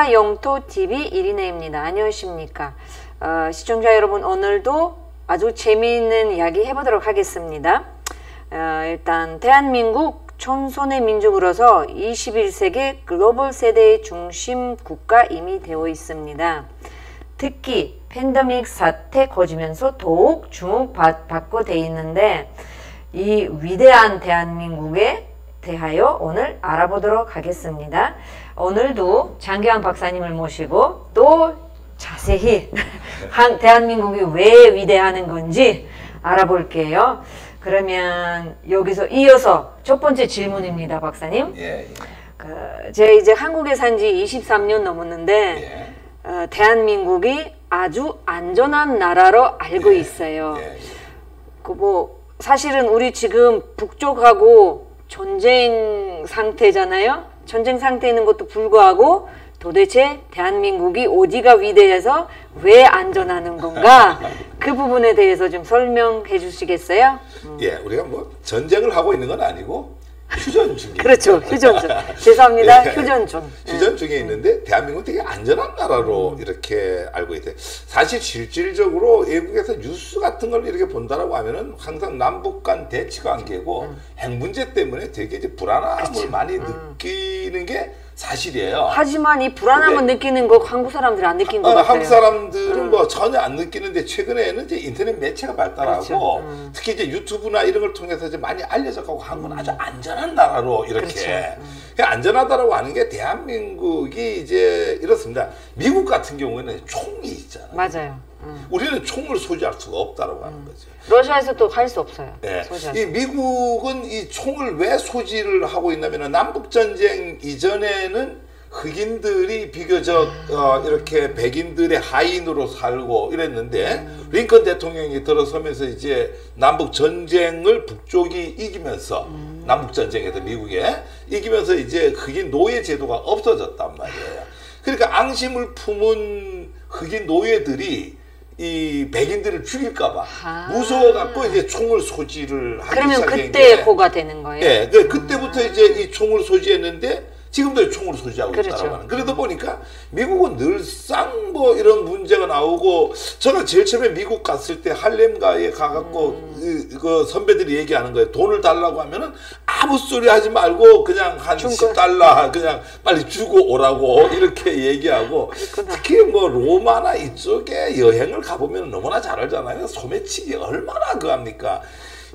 다영토 TV 이리네입니다. 안녕하십니까? 어, 시청자 여러분 오늘도 아주 재미있는 이야기 해보도록 하겠습니다. 어, 일단 대한민국 촌손의 민족으로서 21세기 글로벌 세대의 중심 국가 이미 되어 있습니다. 특히 팬데믹 사태 거지면서 더욱 주목받고 돼 있는데 이 위대한 대한민국에 대하여 오늘 알아보도록 하겠습니다. 오늘도 장기환 박사님을 모시고 또 자세히 한 대한민국이 왜 위대하는 건지 알아볼게요. 그러면 여기서 이어서 첫 번째 질문입니다, 박사님. 예, 예. 그, 제가 이제 한국에 산 지 23년 넘었는데 예. 어, 대한민국이 아주 안전한 나라로 알고 있어요. 예, 예. 그뭐 사실은 우리 지금 북쪽하고 전쟁 상태잖아요. 전쟁 상태에 있는 것도 불구하고 도대체 대한민국이 어디가 위대해서 왜 안전하는 건가? 그 부분에 대해서 좀 설명해 주시겠어요? 예, 우리가 뭐 전쟁을 하고 있는 건 아니고 휴전 중에 그렇죠. 휴전 중. 죄송합니다. 예. 휴전 중. 휴전 중에 있는데 대한민국은 되게 안전한 나라로 음. 이렇게 알고 있대. 사실 실질적으로 외국에서 뉴스 같은 걸 이렇게 본다라고 하면은 항상 남북 간 대치 관계고 음. 핵 문제 때문에 되게 이제 불안함을 그렇죠. 많이 음. 느끼는 게 사실이에요. 하지만 이 불안함을 근데- 느끼는 거 한국 사람들이 안 느낀 것 어, 같아요. 한국 사람들은 뭐 전혀 안 느끼는데 최근에는 이제 인터넷 매체가 발달하고 그렇죠. 음. 특히 이제 유튜브나 이런 걸 통해서 이제 많이 알려져가고 한국은 아주 안전한 나라로 이렇게 그렇죠. 음. 안전하다라고 하는 게 대한민국이 이제 이렇습니다. 미국 같은 경우에는 총이 있잖아요. 맞아요. 음. 우리는 총을 소지할 수가 없다라고 하는 거죠. 러시아에서 또 할 수 없어요. 네. 이 미국은 이 총을 왜 소지를 하고 있냐면 남북 전쟁 이전에는 흑인들이 비교적 어, 이렇게 백인들의 하인으로 살고 이랬는데 링컨 대통령이 들어서면서 이제 남북 전쟁을 북쪽이 이기면서 남북 전쟁에서 미국에 이기면서 이제 흑인 노예 제도가 없어졌단 말이에요. 그러니까 앙심을 품은 흑인 노예들이 이 백인들을 죽일까봐 아. 무서워갖고 이제 총을 소지를 하기 그러면 시작한 그때 게 호가 되는 거예요. 예, 그 그때부터 이제 이 총을 소지했는데 지금도 총을 소지하고 그렇죠. 있다라고 하는. 그러다 보니까 미국은 늘상 뭐 이런 문제가 나오고 제가 제일 처음에 미국 갔을 때 할렘가에 가갖고 음. 그, 그 선배들이 얘기하는 거예요. 돈을 달라고 하면은 아무 소리 하지 말고 그냥 한준 10달러 그냥 빨리 주고 오라고 이렇게 얘기하고 그렇구나. 특히 뭐 로마나 이쪽에 여행을 가보면 너무나 잘 알잖아요. 소매치기 얼마나 그 합니까?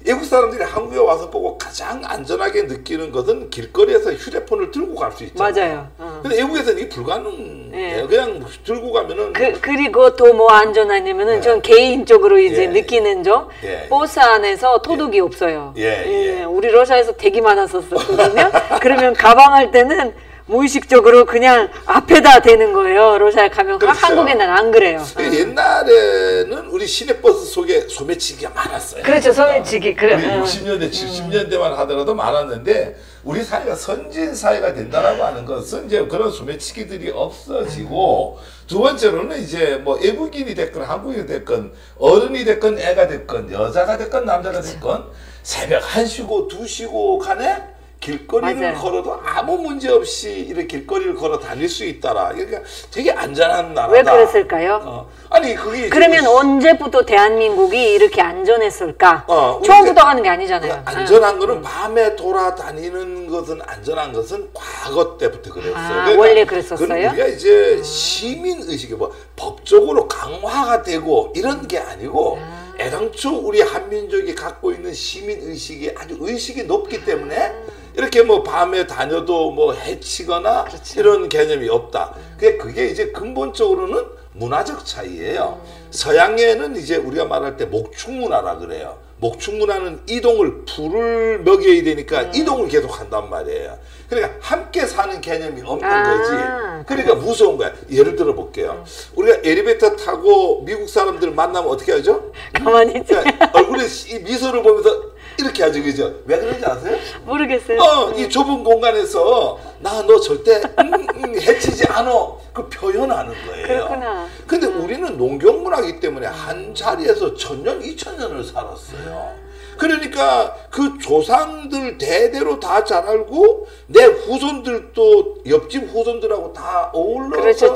외국 사람들이 한국에 와서 보고 가장 안전하게 느끼는 것은 길거리에서 휴대폰을 들고 갈 수 있잖아요. 맞아요. 어. 근데 외국에서는 이게 불가능해요. 예. 그냥 들고 가면은 그, 그리고 또 뭐 안전하냐면은 전 개인적으로 이제 예. 느끼는 점 예. 버스 안에서 도둑이 없어요. 예, 예. 우리 러시아에서 되게 많았었거든요. 그러면 가방 할 때는 무의식적으로 그냥 앞에다 대는 거예요. 러시아에 가면 그렇죠. 한국에는 안 그래요. 그 옛날에는 우리 시내버스 속에 소매치기가 많았어요. 그렇죠. 소매치기. 그래. 우리 어. 60년대, 70년대만 하더라도 많았는데 우리 사회가 선진 사회가 된다라고 하는 것은 이제 그런 소매치기들이 없어지고 두 번째로는 이제 뭐 외국인이 됐건 한국인이 됐건 어른이 됐건 애가 됐건 여자가 됐건 남자가 됐건 새벽 1시고 2시고 간에 길거리를 맞아요. 걸어도 아무 문제 없이 이렇게 길거리를 걸어 다닐 수 있다라. 그러니까 되게 안전한 나라다. 왜 그랬을까요? 어. 아니 그게 그러면 지금 언제부터 대한민국이 이렇게 안전했을까? 어, 처음부터 하는 게 아니잖아요. 안전한 거는 밤에 돌아다니는 것은 안전한 것은 과거 때부터 그랬어요. 아, 원래 그랬었어요? 우리가 이제 시민 의식이 뭐 법적으로 강화가 되고 이런 게 아니고 아. 애당초 우리 한민족이 갖고 있는 시민 의식이 아주 의식이 높기 때문에 이렇게 뭐 밤에 다녀도 뭐 해치거나 그렇죠. 이런 개념이 없다. 그게 그게 이제 근본적으로는 문화적 차이예요. 서양에는 이제 우리가 말할 때 목축 문화라 그래요. 목축 문화는 이동을 불을 먹여야 되니까 음. 이동을 계속 한단 말이에요. 그러니까 함께 사는 개념이 없는 아, 거지. 그러니까 무서운 거야. 예를 들어 볼게요. 우리가 엘리베이터 타고 미국 사람들 만나면 어떻게 하죠? 가만히 있지. 그러니까 얼굴에 이 미소를 보면서 이렇게 하죠, 그죠? 왜 그런지 아세요? 모르겠어요. 어, 이 좁은 공간에서 나 너 절대 음, 음, 해치지 않어. 그 표현하는 거예요. 그렇구나. 근데 우리는 농경문화이기 때문에 한 자리에서 천년, 이천 년을 살았어요. 그러니까 그 조상들 대대로 다 잘 알고 내 후손들도 옆집 후손들하고 다 어울러서 그렇죠.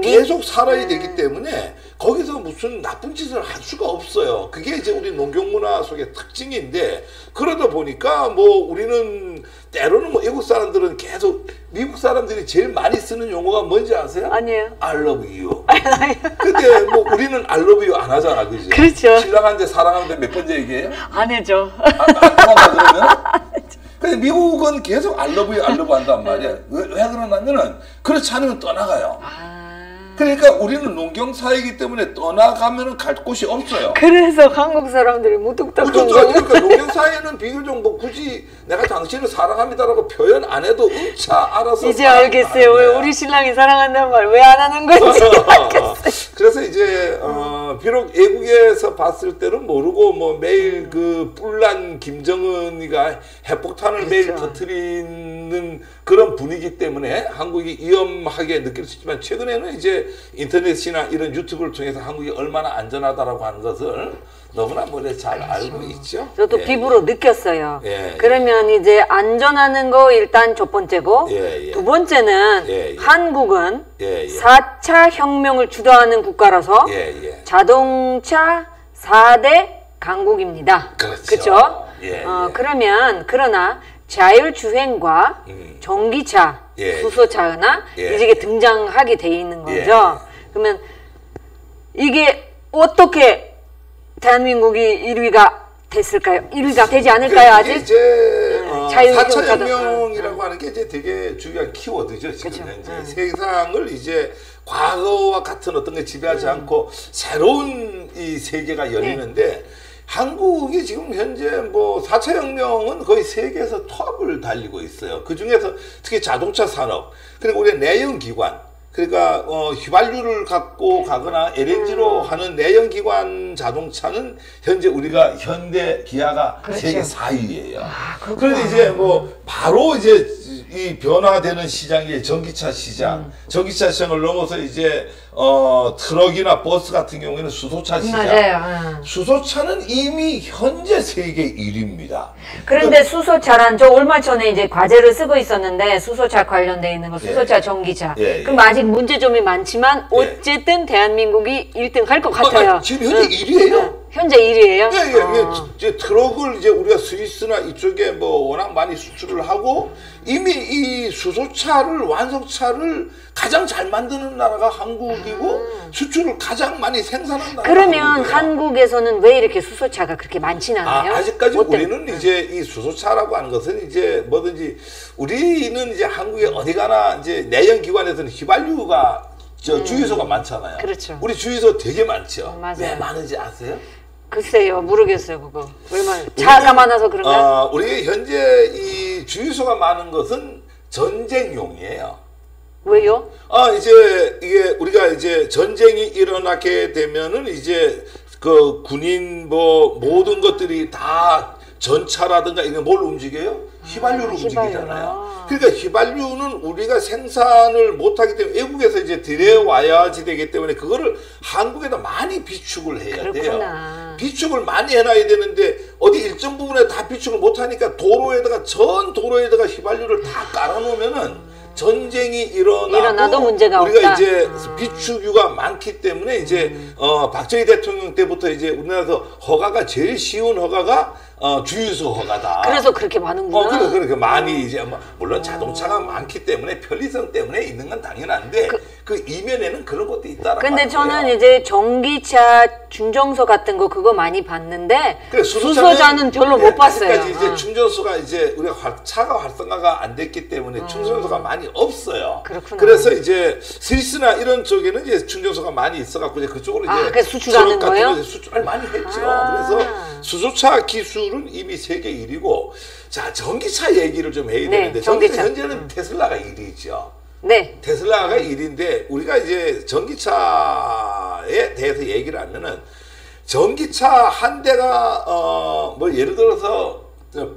계속 살아야 되기 때문에 거기서 무슨 나쁜 짓을 할 수가 없어요. 그게 이제 우리 농경 문화 속의 특징인데 그러다 보니까 뭐 우리는 때로는 뭐 외국 사람들은 계속 미국 사람들이 제일 많이 쓰는 용어가 뭔지 아세요? 아니에요. I love you. 근데 뭐 우리는 I love you 안 하잖아, 그지? 그렇죠. 신랑한테 사랑하는데 몇 번째 얘기해요? 안 해줘. 한번만 그러면? 근데 미국은 계속 I love you, I love 한단 말이야. 왜, 왜 그러냐면은 그렇지 않으면 떠나가요. 아. 그러니까 우리는 농경사이기 때문에 떠나가면은 갈 곳이 없어요. 그래서 한국 사람들이 무뚝뚝한 무조건 거. 그러니까 농경사에는 비교적 뭐 굳이 내가 당신을 사랑합니다라고 표현 안 해도 응차 알아서 이제 알겠어요. 왜. 우리 신랑이 사랑한다는 말 왜 안 하는 건지. 그래서 이제 어, 비록 외국에서 봤을 때는 모르고 뭐 매일 그 뿔난 김정은이가 핵폭탄을 매일 그렇죠. 터트리는 그런 분위기 때문에 한국이 위험하게 느낄 수 있지만 최근에는 이제 인터넷이나 이런 유튜브를 통해서 한국이 얼마나 안전하다라고 하는 것을 너무나 뭐래 잘 알고 있죠. 저도 예. 피부로 느꼈어요. 예, 예. 그러면 이제 안전하는 거 일단 첫 번째고 예, 예. 두 번째는. 한국은 예, 예. 4차 혁명을 주도하는 국가라서. 자동차 4대 강국입니다. 그렇죠. 예, 어, 예. 그러면 그러나 자율주행과 음. 전기차, 예, 수소차나 예. 이게 등장하게 돼 있는 거죠. 예. 그러면 이게 어떻게 대한민국이 1위가 됐을까요? 1위가 되지 않을까요, 아직? 이제 어, 자유 4차 경제다. 혁명이라고 하는 게 이제 되게 중요한 키워드죠. 지금. 현재 음. 세상을 이제 과거와 같은 어떤 게 지배하지 않고 새로운 이 세계가 열리는데 한국이 지금 현재 뭐 4차 혁명은 거의 세계에서 톱을 달리고 있어요. 그 중에서 특히 자동차 산업 그리고 우리 내연기관 그러니까 어, 휘발유를 갖고 가거나 LNG로 하는 내연기관 자동차는 현재 우리가 현대 기아가 세계 4위예요. 그런데 이제 뭐 바로 이제 이 변화되는 시장이 전기차 시장, 전기차 시장을 넘어서 이제 어 트럭이나 버스 같은 경우에는 수소차 시장. 맞아요. 응. 수소차는 이미 현재 세계 1위입니다. 그런데 수소차란 저 얼마 전에 이제 과제를 쓰고 있었는데 수소차 관련돼 있는 거 수소차 전기차. 예, 예. 그럼 아직 문제점이 많지만 예. 어쨌든 대한민국이 1등 할 것 같아요. 아, 지금 현재 응. 1위예요. 응. 현재 1위예요. 예, 예, 예. 이제 트럭을 이제 우리가 스위스나 이쪽에 뭐 워낙 많이 수출을 하고 이미 이 수소차를 완성차를 가장 잘 만드는 나라가 한국이고 수출을 가장 많이 생산한 나라가 아. 그러면 한국이에요. 한국에서는 왜 이렇게 수소차가 그렇게 많지는 않아요? 아, 아직까지 뭐 때문에? 우리는 이제 이 수소차라고 하는 것은 이제 뭐든지 우리는 이제 한국에 어디 가나 이제 내연 기관에서는 휘발유가 저 주유소가 많잖아요. 음. 그렇죠. 우리 주유소 되게 많죠. 맞아요. 왜 많은지 아세요? 글쎄요, 모르겠어요, 그거. 얼마나 차가 많아서 그런가? 어, 우리 현재 이 주유소가 많은 것은 전쟁용이에요. 왜요? 아 이제 이게 우리가 이제 전쟁이 일어나게 되면은 이제 그 군인 뭐 모든 것들이 다 전차라든가 이게 뭘 움직여요? 휘발유를 아, 움직이잖아요. 그러니까 휘발유는 우리가 생산을 못하기 때문에 외국에서 이제 들여와야지 되기 때문에 그거를 한국에다 많이 비축을 해야 돼요. 그렇구나. 비축을 많이 해놔야 되는데 어디 일정 부분에 다 비축을 못하니까 도로에다가 전 도로에다가 휘발유를 다 깔아놓으면은 전쟁이 일어나도, 일어나도 문제가 우리가 없다. 이제 아. 비축유가 많기 때문에 이제 어 박정희 대통령 때부터 이제 우리나라에서 허가가 제일 쉬운 허가가 어 주유소 허가다. 그래서 그렇게 많은구나. 어, 그래, 그렇게 많이 이제 뭐 물론 자동차가 많기 때문에 편리성 때문에 있는 건 당연한데 그, 이면에는 그런 것도 있다라고. 근데 저는 거예요. 이제 전기차 충전소 같은 거 그거 많이 봤는데 그래, 수소자는 별로 예, 못 봤어요. 아직까지 이제 어. 충전소가 이제 우리가 활- 차가 활성화가 안 됐기 때문에 충전소가 많이 없어요. 음. 그렇구나. 그래서 이제 스위스나 이런 쪽에는 이제 충전소가 많이 있어갖고 이제 그쪽으로 이제 아, 그래서 수출하는 거예요? 거 이제 수출을 많이 했죠. 아. 그래서 수소차 기술 은 이미 세계 1위고 자 전기차 얘기를 좀 해야 네, 되는데 전기차. 현재는 테슬라가 1위죠. 네. 테슬라가 1위인데 우리가 이제 전기차에 대해서 얘기를 하면은 전기차 한 대가 어 뭐 예를 들어서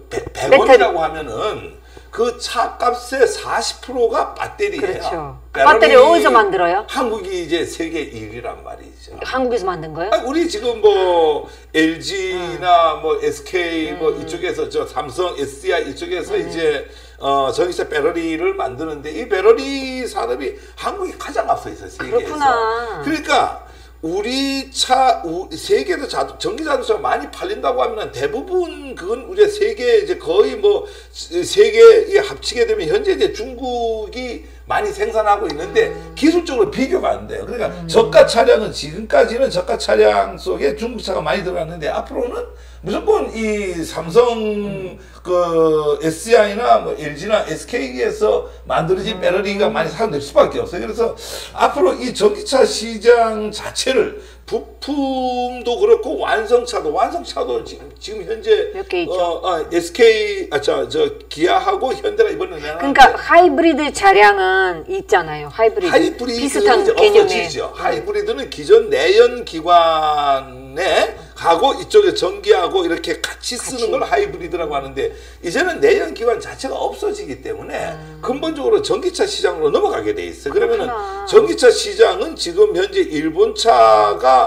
100, 원이라고 하면은 그 차값의 40%가 배터리예요. 그렇죠. 배터리 어디서 만들어요? 한국이 이제 세계 1위란 말이죠. 한국에서 만든 거예요? 아, 우리 지금 뭐 LG나 음. 뭐 SK 뭐 이쪽에서 저 삼성, SDI 이쪽에서 음. 이제 어 전기차 배터리를 만드는데 이 배터리 산업이 한국이 가장 앞서 있어요 세계에서. 그렇구나. 그러니까 우리 차 우- 세계에서 자동, 전기 자동차가 많이 팔린다고 하면 대부분 그건 우리 세계 이제 거의 뭐 세계 합치게 되면 현재 이제 중국이 많이 생산하고 있는데 음. 기술적으로 비교가 안 돼요. 그러니까 저가 차량은 지금까지는 저가 차량 속에 중국 차가 많이 들어갔는데 앞으로는 무조건 이 삼성 그 SDI나 뭐 LG나 SK에서 만들어진 배터리가 많이 사용될 수밖에 없어요. 그래서 앞으로 이 전기차 시장 자체를 부품도 그렇고 완성차도 완성차도 지금 지금 현재 몇 개 있죠? 어, 어, SK 아저저 기아하고 현대가 이번에 내놨는데 그러니까 하이브리드 차량은 있잖아요. 하이브리드. 하이브리드는 비슷한 개념의. 없어지죠. 하이브리드는 기존 내연 기관에 가고 이쪽에 전기하고 이렇게 같이 쓰는 같이. 걸 하이브리드라고 하는데 이제는 내연 기관 자체가 없어지기 때문에 음. 근본적으로 전기차 시장으로 넘어가게 돼 있어요. 그러면은. 전기차 시장은 지금 현재 일본 차가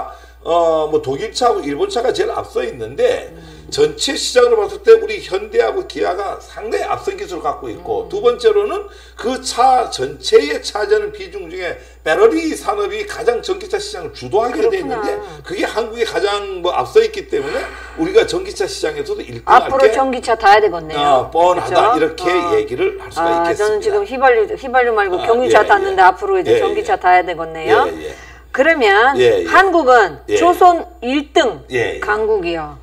어 뭐 독일 차하고 일본 차가 제일 앞서 있는데 전체 시장으로 봤을 때 우리 현대하고 기아가 상당히 앞선 기술을 갖고 있고 두 번째로는 그 차 전체의 차지하는 비중 중에 배터리 산업이 가장 전기차 시장을 주도하게 돼 그렇구나. 있는데 그게 한국이 가장 뭐 앞서 있기 때문에 우리가 전기차 시장에서도 1등할 앞으로 게 전기차 타야 되겠네요. 어, 뻔하다 그렇죠? 이렇게 어. 얘기를 할 수가 아, 있겠습니다. 저는 지금 휘발유 휘발유 말고 아, 경유차 예, 탔는데 예. 앞으로 이제 예, 전기차 예. 타야 되겠네요. 그러면 예, 예. 한국은 예. 조선 1등 예, 예. 강국이요.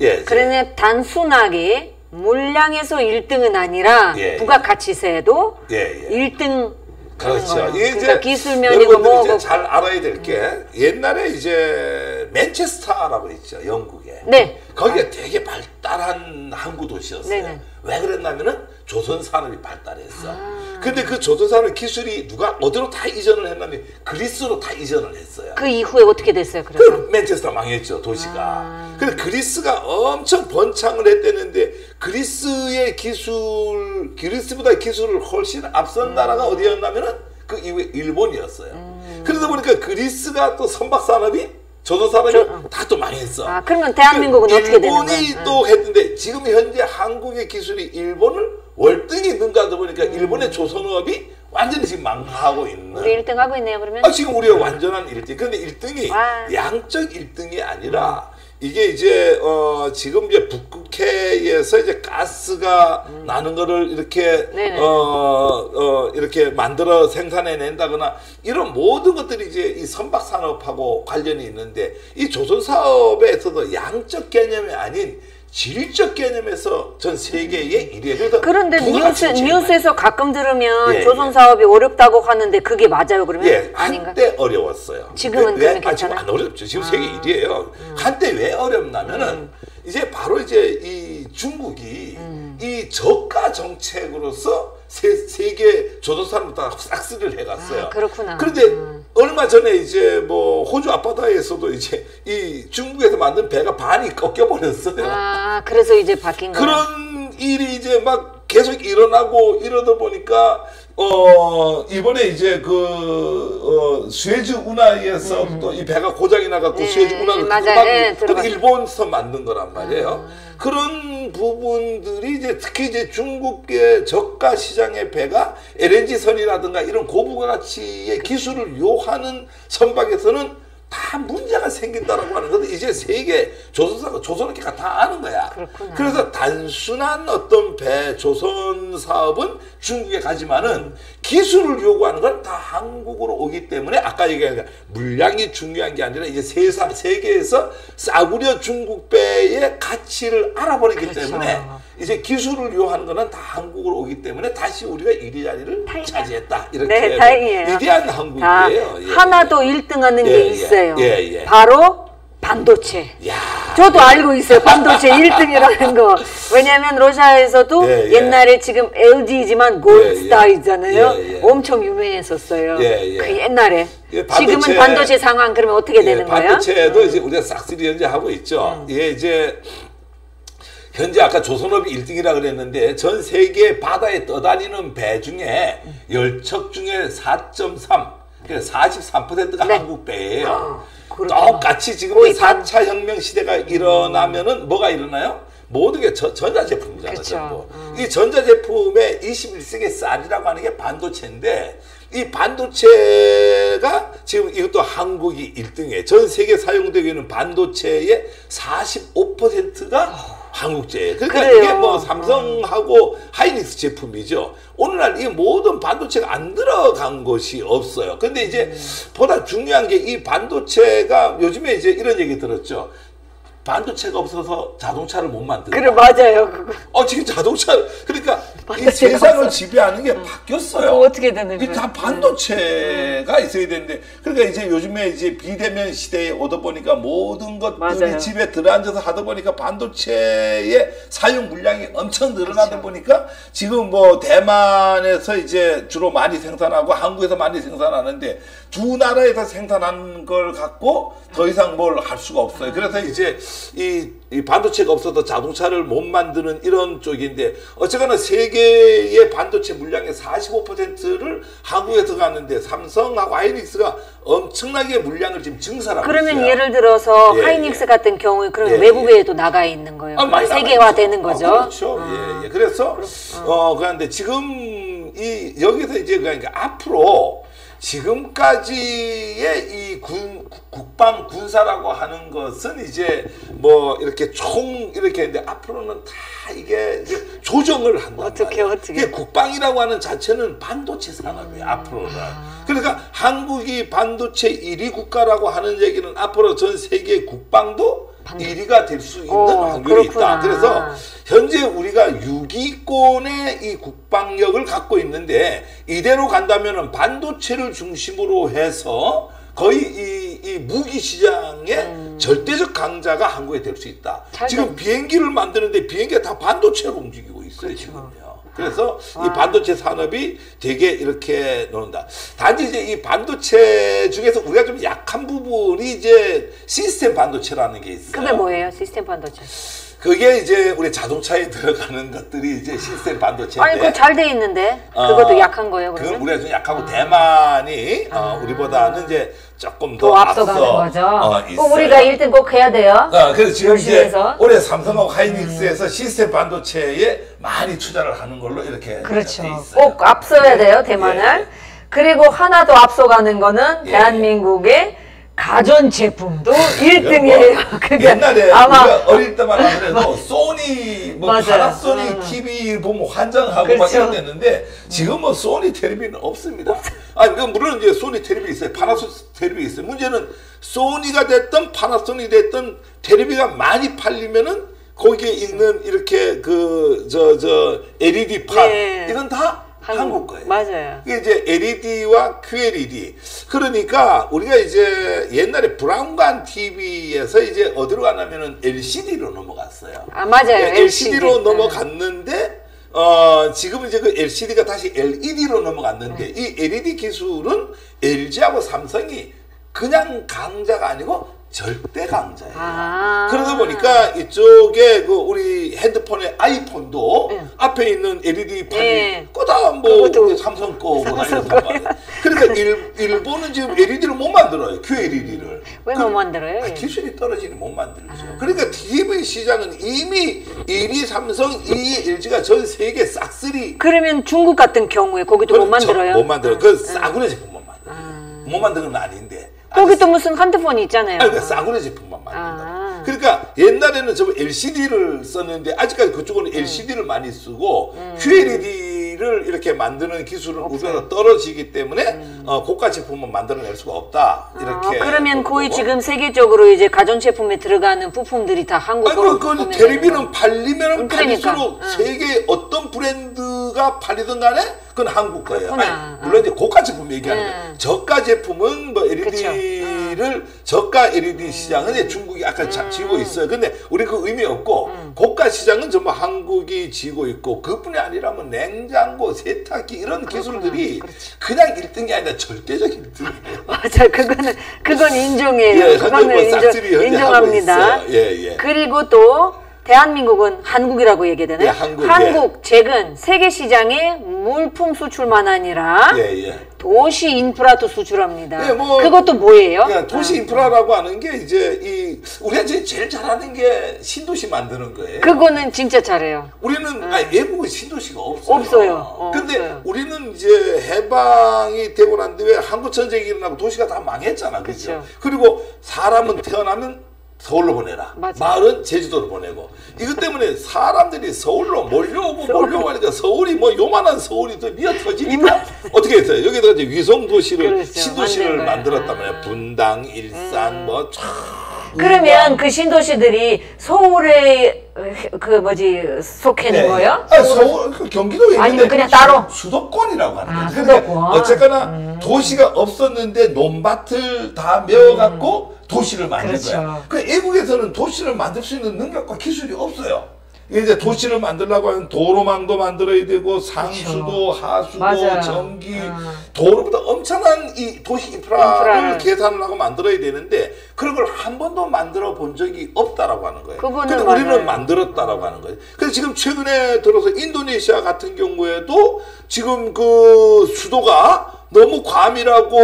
예, 그러면 단순하게 물량에서 1등은 아니라 예, 부가가치세도 예, 예. 1등 그렇죠. 이게 그러니까 이제 기술면이고 여러분들이 뭐고 이제 잘 알아야 될게 옛날에 이제 맨체스터라고 있죠 영국에. 네. 거기가 되게 발달한 항구 도시였어요. 네네. 왜 그랬냐면은 조선 산업이 발달했어. 아. 근데 그 조선 산업 기술이 누가 어디로 다 이전을 했냐면 그리스로 다 이전을 했어요. 그 이후에 어떻게 됐어요? 그 그래서 맨체스터 망했죠 도시가. 아. 그래서 그리스가 엄청 번창을 했대는데 그리스의 기술, 그리스보다 기술을 훨씬 앞선 나라가 음. 어디였냐면은 그 이후에 일본이었어요. 그러다 보니까 그리스가 또 선박 산업이 조선 산업이 저- 다또 망했어. 아, 그러면 대한민국은 그 어떻게 되는 일본이 거예요? 또 했는데 지금 현재 한국의 기술이 일본을 월등히 능가하다 보니까 일본의 조선업이 완전히 지금 망하고 있는. 음. 우리 1등 하고 있네요. 그러면 아, 지금 우리가 완전한 1등. 근데 1등이 와. 양적 1등이 아니라 이게 이제 어 지금 이제 북극해에서 이제 가스가 나는 거를 이렇게 네네. 어, 어 이렇게 만들어 생산해 낸다거나 이런 모든 것들이 이제 이 선박 산업하고 관련이 있는데 이 조선 사업에서도 양적 개념이 아닌 질적 개념에서 전 세계의 1위에요. 그래서 그런데 뉴스, 뉴스에서 가끔 들으면 예, 조선 예. 사업이 어렵다고 하는데 그게 맞아요 그러면? 예, 아닌가? 한때 어려웠어요. 지금은 왜, 왜? 아, 지금? 안 어렵죠. 지금 세계 1위에요. 한때 왜 어렵냐면은 이제 바로 이제 이 중국이 이 저가 정책으로서 세, 세계 조선산을 다 싹쓸이를 해갔어요. 아, 그렇구나. 그런데 음. 얼마 전에 이제 뭐 호주 앞바다에서도 이제 이 중국에서 만든 배가 반이 꺾여 버렸어요. 아 그래서 이제 바뀐 거예요. 그런 일이 이제 막 계속 일어나고 이러다 보니까 어 이번에 이제 그 어, 수에즈 운하에서 또이 배가 고장이 나갖고 네, 수에즈 운하를 맞아요. 네, 그 들어갔어요. 일본에서 만든 거란 말이에요. 그런 부분들이 이제 특히 이제 중국의 저가 시장의 배가 LNG 선이라든가 이런 고부가 가치의 기술을 요하는 선박에서는 다 문제가 생긴다라고 하는 것은 이제 세계 조선사가 조선업계가 다 아는 거야. 그렇구나. 그래서 단순한 어떤 배 조선 사업은 중국에 가지만은 기술을 요구하는 건 다 한국으로 오기 때문에 아까 얘기한 물량이 중요한 게 아니라 이제 세상 세계에서 싸구려 중국 배의 가치를 알아버리기 그렇죠. 때문에 이제 기술을 요하는 거는 다 한국으로 오기 때문에 다시 우리가 1위 자리를 다행이다. 차지했다. 이렇게 네, 다행이에요. 위대한 자, 한국이에요. 예. 하나 더 1등하는 예, 게 예. 있어요. 예, 예. 바로 반도체. 야. 저도 알고 있어요. 반도체 1등이라는 거. 왜냐하면 러시아에서도 예, 예. 옛날에 지금 LG지만 골드스타이잖아요. 예, 예. 엄청 유명했었어요. 예, 예. 그 옛날에. 예, 지금은 반도체- 반도체 상황 그러면 어떻게 예, 되는 거예요? 음. 반도체도 이제 우리가 싹쓸이 현재 하고 있죠. 이게 이제 현재 아까 조선업이 1등이라 그랬는데 전 세계 바다에 떠다니는 배 중에 열척 중에 4.3, 그러니까 43%가 네. 한국 배예요. 그렇구나. 똑같이 지금 거의 반. 4차 혁명 시대가 일어나면은 뭐가 일어나요? 모든 게 저- 전자제품이잖아요. 그렇죠. 전부. 이 전자제품의 21세기 쌀이라고 하는 게 반도체인데 이 반도체가 지금 이것도 한국이 1등이에요. 전 세계 사용되고 있는 반도체의 45%가 한국제예요. 그러니까 그래요. 이게 뭐 삼성하고 하이닉스 제품이죠. 오늘날 이 모든 반도체가 안 들어간 것이 없어요. 근데 이제 보다 중요한 게 이 반도체가 요즘에 이제 이런 얘기 들었죠. 반도체가 없어서 자동차를 못 만든다. 그래 맞아요. 그거. 어 지금 자동차 그러니까 이 세상을 없어. 지배하는 게 바뀌었어요. 그거 어떻게 되는 거야? 다 반도체가 있어야 되는데 그러니까 이제 요즘에 이제 비대면 시대에 오다 보니까 모든 것들이 맞아요. 집에 들어앉아서 하다 보니까 반도체의 사용 물량이 엄청 늘어나다 그렇죠. 보니까 지금 뭐 대만에서 이제 주로 많이 생산하고 한국에서 많이 생산하는데 두 나라에서 생산하는 걸 갖고 더 이상 뭘 할 수가 없어요. 그래서 이제 이, 이 반도체가 없어서 자동차를 못 만드는 이런 쪽인데 어쨌거나 세계의 반도체 물량의 45%를 한국에서 가는데 삼성하고 하이닉스가 엄청나게 물량을 지금 증설하고 그러면 있어요. 예를 들어서 예, 하이닉스 예. 같은 경우에 그러면 예, 외국에도 나가 있는 거예요. 아, 세계화. 되는 거죠. 아, 그렇죠. 예, 예. 그래서 어 그런데 지금 이 여기서 이제 그러니까 앞으로 지금까지의 이 군 국방 군사라고 하는 것은 이제 뭐 이렇게 총 이렇게 했는데 앞으로는 다 이게 조정을 한다. 어떻게, 어떻게. 이게 국방이라고 하는 자체는 반도체 산업이에요. 앞으로는. 그러니까 한국이 반도체 1위 국가라고 하는 얘기는 앞으로 전 세계 국방도 1위가 될 수 있는 어, 확률이 그렇구나. 있다. 그래서 현재 우리가 6위권의 이 국방력을 갖고 있는데 이대로 간다면은 반도체를 중심으로 해서 거의 이, 이 무기 시장의 절대적 강자가 한국에 될 수 있다. 음. 잘 지금 비행기를 만드는데 비행기가 다 반도체로 움직이고 있어요, 그렇죠. 지금요. 그래서 이 반도체 산업이 되게 이렇게 노는다. 단지 이제 이 반도체 중에서 우리가 좀 약한 부분이 이제 시스템 반도체라는 게 있어요. 그게 뭐예요? 시스템 반도체. 그게 이제 우리 자동차에 들어가는 것들이 이제 시스템 반도체인데. 아니 그거 잘 돼 있는데 그것도 어, 약한 거예요 그건 그러면? 우리가 좀 약하고 대만이 어, 우리보다는 이제 조금 더, 더 앞서가는 앞서, 거죠. 어, 꼭 있어요. 우리가 1등 꼭 해야 돼요. 어, 그래서 지금 이제 해서. 올해 삼성하고 하이닉스에서 시스템 반도체에 많이 투자를 하는 걸로 이렇게 그렇죠. 꼭 앞서야 돼요 대만을. 예. 그리고 하나 더 앞서가는 거는 예. 대한민국의 가전 제품도 1등이에요. 그게 옛날에 아마 우리가 어릴 때만 하더라도 소니 뭐 맞아요. 파나소닉 음. TV 보면 환장하고 막 그렇죠. 이랬는데 지금 뭐 소니 텔레비는 없습니다. 그 물론 이제 소니 텔레비 있어요. 파나소닉 텔레비 있어요. 문제는 소니가 됐든 파나소닉 됐든 텔레비가 많이 팔리면은 거기에 있는 이렇게 그 저저 LED 판 네. 이건 다 한국, 거예요. 맞아요. 이게 이제 LED와 QLED. 그러니까 우리가 이제 옛날에 브라운관 TV에서 이제 어디로 가냐면은 LCD로 넘어갔어요. 아 맞아요. LCD로 LCD. 넘어갔는데 어 지금 이제 그 LCD가 다시 LED로 넘어갔는데 이 LED 기술은 LG하고 삼성이 그냥 강자가 아니고 절대 강자예요. 아. 그러다 보니까 이쪽에 그 우리 핸드폰의 아이폰도 네. 앞에 있는 LED 판이 네. 거다 뭐 삼성 거고 삼성 말이에요. 그러니까 일, 일본은 지금 LED를 못 만들어요. QLED를. 왜 못 만들어요? 아, 예. 기술이 떨어지니 못 만들죠. 그러니까 TV 시장은 이미 1위 삼성, 2위 LG가 전 세계 싹쓸이 그러면 중국 같은 경우에 거기도 못 그렇죠. 만들어요? 아. 못 만들어. 그 싸구려 제품만 만들어. 못 만드는 건 아닌데. 거기 또 무슨 핸드폰이 있잖아요. 아니, 싸구려 제품만 만든다. 아. 그러니까 옛날에는 저 LCD를 썼는데 아직까지 그쪽은 음. LCD를 많이 쓰고 QLED 를 이렇게 만드는 기술은 우리나라 떨어지기 때문에 어, 고가 제품은 만들어낼 수가 없다. 음. 아, 이렇게. 그러면 거의 보고. 지금 세계적으로 이제 가전 제품에 들어가는 부품들이 다 아니, 한국으로 그, 그 보면 텔레비는 되는 팔리면 음, 그러니까. 팔릴수록 응. 세계 어떤 브랜드가 팔리든 간에 그건 한국 거예요. 아니, 물론 이제 고가 제품 얘기하는 응. 거예요. 저가 제품은 뭐 LED 를 저가 LED 시장은 이제 중국이 아까 자- 쥐고 있어요. 근데 우리 그 의미 없고 고가 시장은 전부 한국이 쥐고 있고 그뿐이 아니라면 냉장고, 세탁기 이런 기술들이 그렇죠. 그냥 1등이 아니라 절대적 1등이에요. 맞아, 그거는 그건 인정해요. 예, 그거는 뭐 인정, 인정합니다. 예, 예. 그리고 또 대한민국은 한국이라고 얘기되나요? 예, 한국, 예. 한국 최근 세계 시장에 물품 수출만 아니라 예, 예. 도시 인프라도 수출합니다. 예, 뭐- 그것도 뭐예요? 야, 도시 인프라라고 하는 게 이제 이 우리가 이제 제일 잘하는 게 신도시 만드는 거예요. 그거는 진짜 잘해요. 우리는 아니, 외국은 신도시가 없어요. 없어요. 어, 근데 없어요. 우리는 이제 해방이 되고 난 뒤에 한국 전쟁이 일어나고 도시가 다 망했잖아. 그죠? 그쵸. 그리고 사람은 태어나면 서울로 보내라. 맞아. 마을은 제주도로 보내고. 이것 때문에 사람들이 서울로 몰려오고 몰려오고 하니까 서울이 뭐 요만한 서울이 더 미어 터지니까 어떻게 했어요? 여기다가 이제 위성 도시를 그렇죠. 거예요. 만들었단 말이에요. 아. 분당, 일산 뭐 촤. 그러면 그 신도시들이 서울에 그 뭐지 속해는 네. 거예요? 아, 서울 그 경기도에 있는데 아니면 그냥 수- 따로? 수도권이라고 하는 아, 거죠. 근데 수도권. 어쨌거나 도시가 없었는데 논밭을 다 메어갖고 도시를 만든 그렇죠. 거야. 그 외국에서는 도시를 만들 수 있는 능력과 기술이 없어요. 이제 도시를 만들려고 하면 도로망도 만들어야 되고 상수도, 하수도, 그렇죠. 맞아요. 전기, 아. 도로보다 엄청난 이 도시 인프라를. 계산을 하고 만들어야 되는데 그런 걸 한 번도 만들어 본 적이 없다라고 하는 거예요. 근데 우리는 맞아요. 만들었다라고 하는 거예요. 그래서 지금 최근에 들어서 인도네시아 같은 경우에도 지금 그 수도가 너무 과밀하고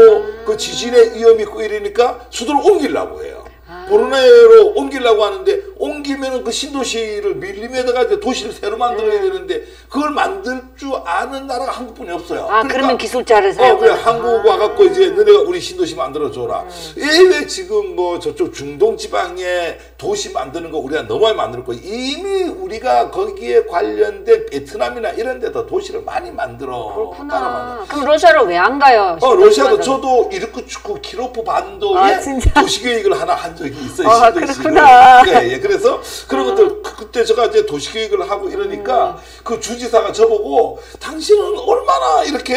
그 지진의 위험이 있고 이러니까 수도를 옮기려고 해요. 보르네로 옮기려고 하는데 옮기면은 그 신도시를 밀림에다가 이제 도시를 새로 만들어야 되는데 그걸 만들 줄 아는 나라가 한국뿐이 없어요. 아 그러면 기술자를 어, 그래 한국 와갖고 이제 너네가 우리 신도시 만들어줘라. 왜 지금 뭐 저쪽 중동 지방에 도시 만드는 거 우리가 너무 많이 만들었고 이미 우리가 거기에 관련된 베트남이나 이런 데도 도시를 많이 만들어. 그렇구나. 만들어. 그럼 러시아로 왜안 가요? 어, 러시아도. 저도 이르크츠크 키로프 반도에 아? 도시 계획을 하나 한 적이 있어요. 아. 그렇구나. 예, 예. 그래서 그런 것들 그- 그때 제가 이제 도시 계획을 하고 이러니까 음. 그 주지사가 저보고 당신은 얼마나 이렇게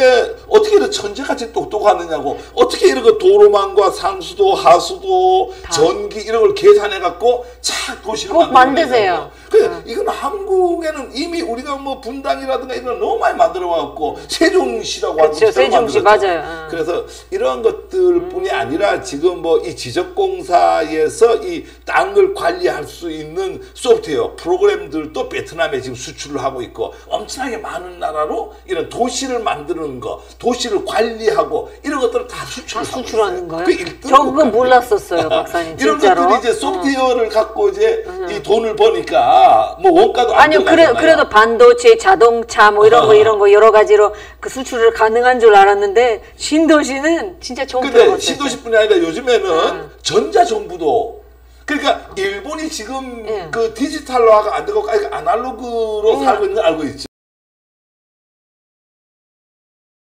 어떻게 이렇게 천재같이 똑똑하느냐고 어떻게 이렇게 도로망과 상수도 하수도 전기 이런 걸 계산해 갖고 착 도시를 꼭 만들어내냐고. 만드세요. 그 이건 한국에는 이미 우리가 뭐 분당이라든가 이런 걸 너무 많이 만들어 갖고 세종시라고 하는 곳을 세종시, 만들었잖아요. 맞아요. 어. 그래서 이러한 것들뿐이 아니라 지금 뭐 이 지적공사에서 이 땅을 관리할 수 있는 소프트웨어 프로그램들도 베트남에 지금 수출을 하고 있고 엄청나게 많은 나라로 이런 도시를 만드는 거, 도시를 관리하고 이런 것들을 다 수출을 다 수출하는. 거예요? 그저 그거 국가인데. 몰랐었어요, 박사님. 이런 진짜로. 어. 것들이 이제 소프트웨어를 갖고 이제 이 돈을 버니까 뭐 원가도 안 아니요, 그래. 그래도 반도체, 자동차, 뭐 이런 거, 어. 이런 거 여러 가지로 그 수출을 가능한 줄 알았는데, 신도시는 진짜 처음 근데. 신도시뿐이 아니라 요즘에는 어. 전자 정부도 그러니까 일본이 지금 예. 그 디지털화가 안 되고 아직 아날로그로 음. 살고 있는 걸 알고 있지.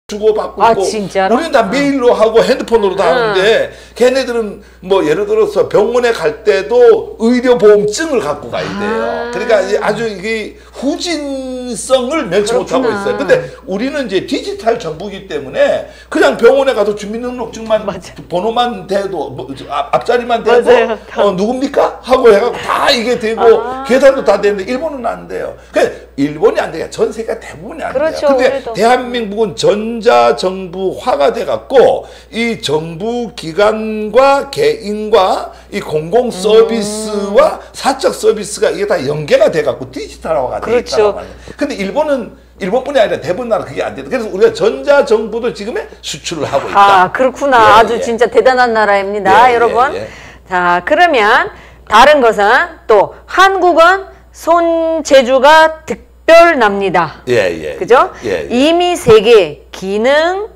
주고받고 아, 있고? 우리는 다 메일로 하고 핸드폰으로 다 응. 하는데 걔네들은 뭐 예를 들어서 병원에 갈 때도 의료보험증을 갖고 가야 돼요. 아. 그러니까 아주 이게 후진성을 면치 못하고. 있어요. 근데 우리는 이제 디지털 정부이기 때문에 그냥 병원에 가서 주민등록증만 맞아. 번호만 대도 뭐, 앞, 앞자리만 대도. 어, 누굽니까 하고 해갖고 다 이게 되고 아. 계산도 다 되는데 일본은 안 돼요. 그 일본이 안 돼요. 전 세계가 대부분이 안 그렇죠, 돼요. 근데 우리도. 대한민국은 전자 정부화가 돼갖고 이 정부 기관과 개인과 이 공공 서비스와 사적 서비스가 이게 다 연계가 돼갖고 디지털화가 돼 그렇죠. 근데 일본은 일본뿐이 아니라 대부분 나라 그게 안 돼요. 그래서 우리가 전자 정부도 지금에 수출을 하고 있다. 아, 그렇구나. 예, 아주 예. 진짜 대단한 나라입니다, 예, 여러분. 예, 예. 자, 그러면 다른 것은 또 한국은 손재주가 특별납니다. 예, 예. 그죠? 예, 예. 이미 세계 기능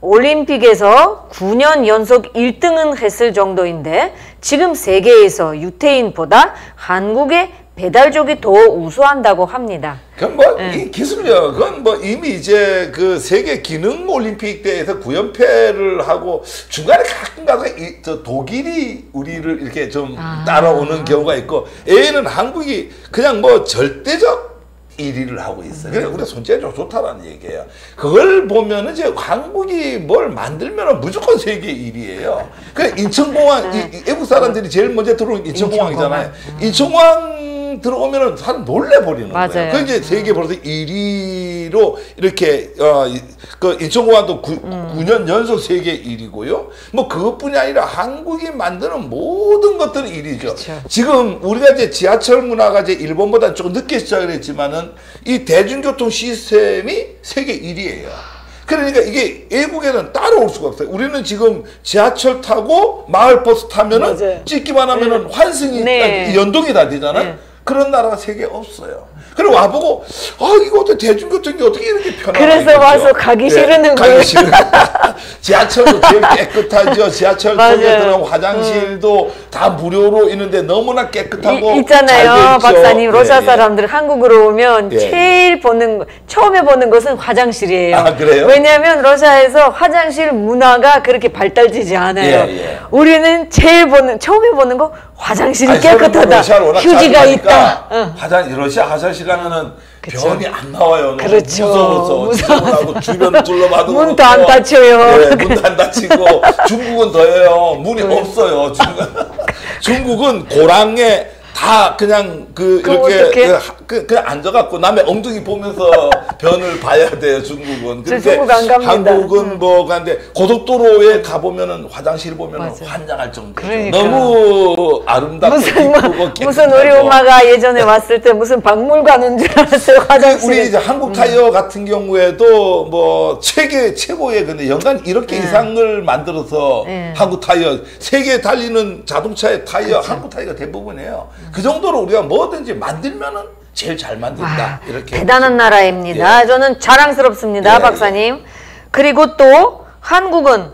올림픽에서 9년 연속 1등은 했을 정도인데 지금 세계에서 유태인보다 한국의 배달족이 더 우수한다고 합니다. 그건 뭐, 예. 이 기술력은 뭐 이미 이제 그 세계 기능 올림픽 때에서 9연패를 하고 중간에 가끔 가서 이, 저 독일이 우리를 이렇게 좀 아. 따라오는 경우가 있고, A는 한국이 그냥 뭐 절대적 1위를 하고 있어요. 그래서 우리가 손재주 좋다라는 얘기예요. 그걸 보면은 이제 한국이 뭘 만들면 무조건 세계 1위예요. 그 인천공항, 이, 이 외국 사람들이 제일 먼저 들어오는 게 인천공항이잖아요. 인천공항 꽝 들어오면은 사람 놀래버리는 맞아요. 거예요. 그 이제 세계 벌써 1위로 이렇게 어, 이- 그 인천공항도 구, 음. 9년 연속 세계 1위고요. 뭐 그것뿐이 아니라 한국이 만드는 모든 것들은 1위죠. 그쵸. 지금 우리가 이제 지하철 문화가 이제 일본보다 조금 늦게 시작을 했지만은 이 대중교통 시스템이 세계 1위예요. 그러니까 이게 외국에는 따라올 수가 없어요. 우리는 지금 지하철 타고 마을버스 타면은 맞아요. 찍기만 하면은 환승이 네. 딱 연동이 다 되잖아요. 네. 그런 나라가 세계에 없어요. 그리고 와보고 아 이거 어떻게 대중교통이 어떻게 이렇게 편하냐 그래서. 와서 가기 싫은 가기 거예요. 싫은 지하철도 제일 깨끗하죠. 지하철. 음. 속에 들어가면 화장실도 다 무료로 있는데 너무나 깨끗하고 이, 있잖아요. 박사님. 러시아 예, 예. 사람들 한국으로 오면 예. 제일 보는 거- 처음에 보는 것은 화장실이에요. 아, 그래요? 왜냐하면 러시아에서 화장실 문화가 그렇게 발달되지 않아요. 예, 예. 우리는 제일 보는 처음에 보는 거 화장실이 아니, 깨끗하다, 휴지가 있다. 응. 화장 러시아 화장실 가면은 그쵸. 변이 안 나와요. 그렇죠. 무서워서 무서워서. 주변 둘러봐도 문도. 안 닫혀요. 예, 문도 안 닫히고 중국은 더해요. 문이 없어요. 중국. 중국은 고랑에 다 그냥 그 이렇게? 그, 하- 그, 그 냥 앉아갖고 남의 엉덩이 보면서 변을 봐야 돼요. 중국은. 저 중국. 한국은 뭐 가는데 고속도로에 가 보면은 화장실 보면 맞아요. 환장할 정도. 그러니까. 너무 아름답고 무슨 뭐, 무슨 우리. 엄마가 예전에 왔을 때 무슨 박물관인 줄 알았어요 화장실. 우리 이제 한국 타이어 같은 경우에도 뭐 세계 최고의 근데 연간 1억 개 이상을 만들어서 네. 한국 타이어 세계 달리는 자동차의 타이어 한국 타이어가 대부분이에요. 그 정도로 우리가 뭐든지 만들면은 제일 잘 만든다. 와, 이렇게 대단한 나라입니다. 예. 저는 자랑스럽습니다, 예, 박사님. 그리고 또 한국은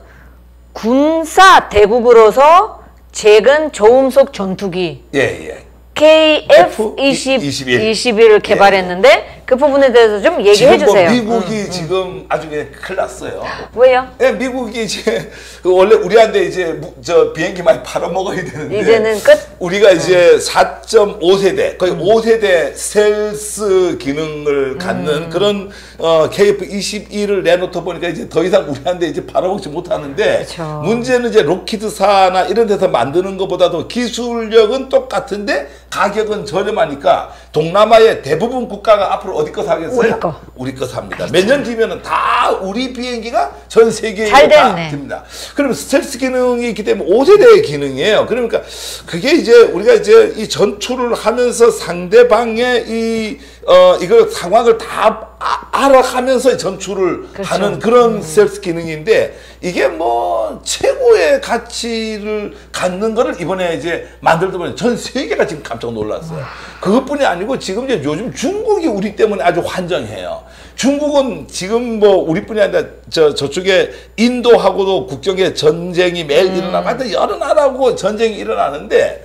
군사 대국으로서 최근 저음속 전투기 예, 예. KF-20, F-21. 21을 개발했는데 그 부분에 대해서 좀 얘기해 지금 뭐 주세요. 음. 미국이 지금 아주 그냥 큰일 났어요. 왜요? 예, 미국이 이제 그 원래 우리한테 이제 무- 저 비행기 많이 팔아먹어야 되는데 이제는 끝? 음. 우리가 이제 4.5세대 거의 5세대 스텔스 기능을 갖는 음. 그런 어, KF-21을 내놓다 보니까 이제 더 이상 우리한테 이제 팔아먹지 못하는데 그쵸. 문제는 이제 로키드사나 이런 데서 만드는 것보다도 기술력은 똑같은데 가격은 저렴하니까 동남아의 대부분 국가가 앞으로 어디 거 사겠어요? 우리 거. 우리 거 삽니다. 몇 년 뒤면은 다 우리 비행기가 전 세계에 잘 다. 됩니다. 그러면 스텔스 기능이 있기 때문에 5세대의 기능이에요. 그러니까 그게 이제 우리가 이제 이 전투를 하면서 상대방의 이, 어, 이걸 상황을 다 아- 알아가면서 전투를 그렇죠. 하는 그런 스텔스 기능인데 이게 뭐 최고의 가치를 갖는 거를 이번에 이제 만들다 보니 전 세계가 지금 깜짝 놀랐어요. 그것뿐이 아니고 지금 이제 요즘 중국이 우리 때문에 아주 환장해요. 중국은 지금 뭐 우리뿐이 아니라 저 저쪽에 인도하고도 국경에 전쟁이 매일 음. 일어나고 하여튼 여러 나라하고 전쟁이 일어나는데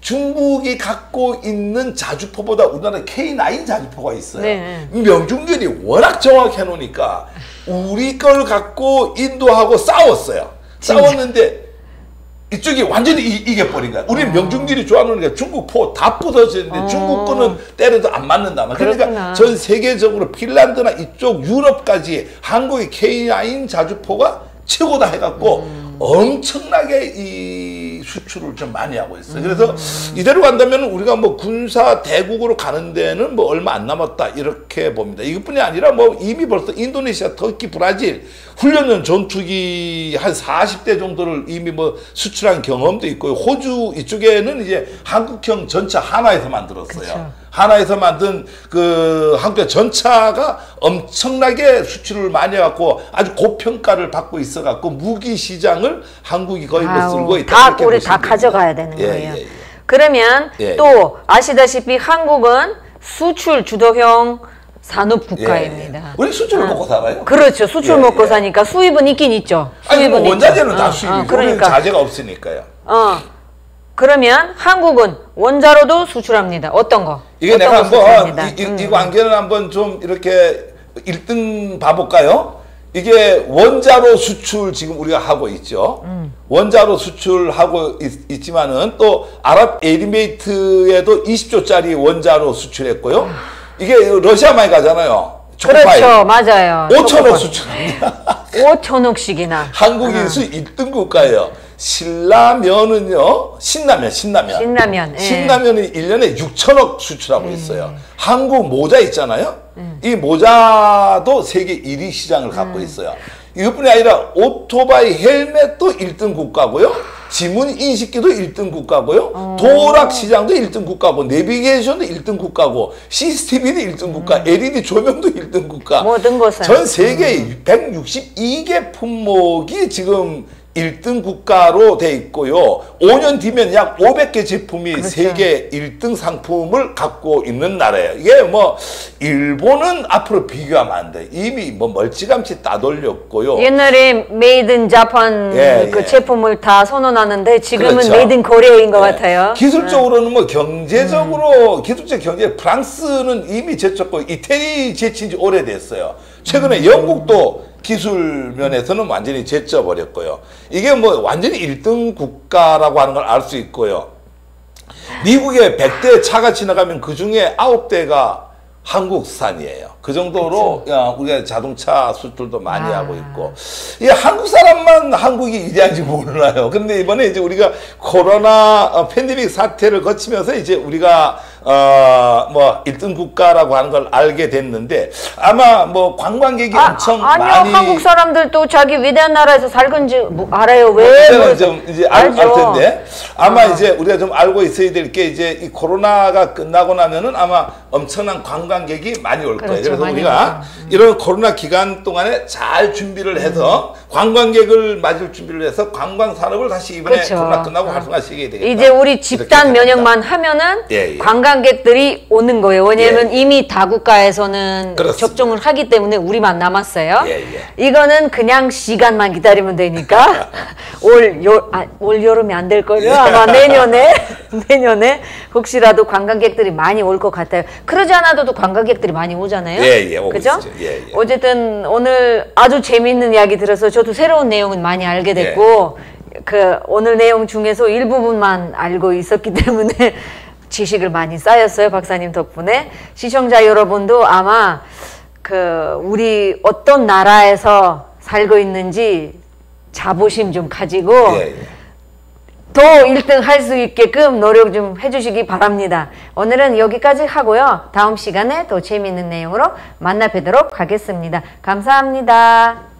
중국이 갖고 있는 자주포보다 우리나라 K9 자주포가 있어요. 네. 명중률이 워낙 정확해 놓으니까 우리 걸 갖고 인도하고 싸웠어요. 싸웠는데 이쪽이 완전히 이, 이겨버린 거야. 아. 우리 명중률이 좋아하니까 중국 포 다 부서지는데 중국 거는 때려도 안 맞는다. 말. 그러니까 그렇구나. 전 세계적으로 핀란드나 이쪽 유럽까지 한국의 K9 자주포가 최고다 해갖고 음. 엄청나게 이 수출을 좀 많이 하고 있어요. 그래서 이대로 간다면 우리가 뭐 군사 대국으로 가는 데는 뭐 얼마 안 남았다 이렇게 봅니다. 이것뿐이 아니라 뭐 이미 벌써 인도네시아, 터키, 브라질 훈련용 전투기 한 40대 정도를 이미 뭐 수출한 경험도 있고 호주 이쪽에는 이제 한국형 전차 하나에서 만들었어요. 그쵸. 하나에서 만든 그 한국의 전차가 엄청나게 수출을 많이 해갖고 아주 고평가를 받고 있어갖고 무기 시장을 한국이 거의 뭐 아우, 쓸고 있다. 다 우리 다 가져가야 되는 됩니다. 거예요. 예, 예, 예. 그러면 예, 또 아시다시피 한국은 수출 주도형 산업 예, 국가입니다. 예. 우리 수출을 먹고 살아요. 그렇죠. 수출 예, 먹고 예. 사니까 수입은 있긴 있죠. 아니 수입은 뭐 원자재는 있죠. 다 어, 수입이고 어, 우리는 그러니까 자재가 없으니까요. 어 그러면 한국은 원자로도 수출합니다. 어떤 거? 이게 어떤 내가 거 한번. 이, 이, 음. 이 관계는 한번 좀 이렇게 1등 봐볼까요? 이게 원자로 수출 지금 우리가 하고 있죠. 음. 원자로 수출하고 있, 지만은또 아랍에미레이트에도 20조짜리 원자로 수출했고요. 이게 러시아 많이 가잖아요. 초코파이. 그렇죠, 맞아요. 5천억 초코파이. 수출합니다. 5천억씩이나. 한국이 수 1등 국가예요. 신라면은요, 신라면, 신라면. 신라면, 예. 신라면이 1년에 6천억 수출하고 있어요. 한국 모자 있잖아요. 이 모자도 세계 1위 시장을 갖고 있어요. 이것뿐이 아니라 오토바이 헬멧도 1등 국가고요. 지문 인식기도 1등 국가고요. 도락 시장도 1등 국가고 내비게이션도 1등 국가고 CCTV도 1등 국가, LED 조명도 1등 국가. 모든 것은. 전 세계 162개 품목이 지금 1등 국가로 돼 있고요. 5년 뒤면 약 500개 제품이 그렇죠. 세계 1등 상품을 갖고 있는 나라예요. 이게 뭐 일본은 앞으로 비교하면 안 돼. 이미 뭐 멀찌감치 따돌렸고요. 옛날에 made in Japan 예, 그 예. 제품을 다 선호하는데 지금은 그렇죠. made in Korea인 것 네. 같아요. 기술적으로는 뭐 경제적으로 기술적 경제 프랑스는 이미 제쳤고 이태리 제친 지 오래됐어요. 최근에 영국도 기술 면에서는 완전히 제쳐 버렸고요. 이게 뭐 완전히 1등 국가라고 하는 걸 알 수 있고요. 미국에 100대 차가 지나가면 그 중에 9대가 한국산이에요. 그 정도로 야, 우리가 자동차 수출도 많이 아. 하고 있고 이 한국 사람만 한국이 위대한지 몰라요. 근데 이번에 이제 우리가 코로나 어, 팬데믹 사태를 거치면서 이제 우리가 어 뭐 1등 국가라고 하는 걸 알게 됐는데 아마 뭐 관광객이 엄청 아니요 많이 한국 사람들도 자기 위대한 나라에서 살건지 뭐 알아요 왜? 그때는 뭐- 좀 이제 알, 알. 텐데 아마 어. 이제 우리가 좀 알고 있어야 될 게 이제 이 코로나가 끝나고 나면은 아마 엄청난 관광객이 많이 올 거예요. 그렇죠, 그래서 우리가 이런 코로나 기간 동안에 잘 준비를 해서 관광객을 맞을 준비를 해서 관광 산업을 다시 이번에 그렇죠. 코로나 끝나고 어. 활성화시켜야 되겠다. 이제 우리 집단. 면역만 하면은 예, 예. 관광 객들이 오는 거예요. 왜냐하면 예. 이미 다국가에서는 그렇습니다. 접종을 하기 때문에 우리만 남았어요. 예, 예. 이거는 그냥 시간만 기다리면 되니까 올, 여, 아, 올 여름이 안될 걸요. 예. 아마 내년에 내년에 혹시라도 관광객들이 많이 올 것 같아요. 그러지 않아도 관광객들이 많이 오잖아요. 예, 예, 그죠? 예, 예. 어쨌든 오늘 아주 재미있는 이야기 들어서 저도 새로운 내용은 많이 알게 됐고 예. 그 오늘 내용 중에서 일부분만 알고 있었기 때문에 지식을 많이 쌓였어요 박사님 덕분에 시청자 여러분도 아마 그 우리 어떤 나라에서 살고 있는지 자부심 좀 가지고 예, 예. 더 1등 할 수 있게끔 노력 좀 해주시기 바랍니다. 오늘은 여기까지 하고요. 다음 시간에 더 재미있는 내용으로 만나 뵙도록 하겠습니다. 감사합니다.